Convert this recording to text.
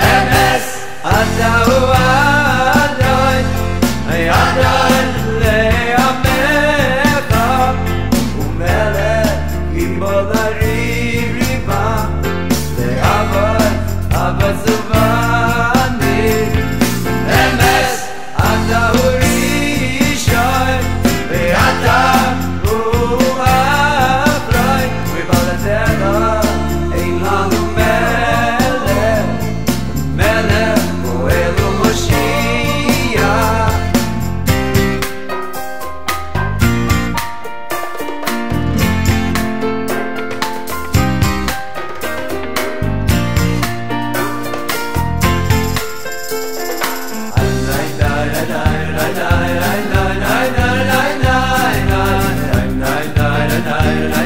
MS night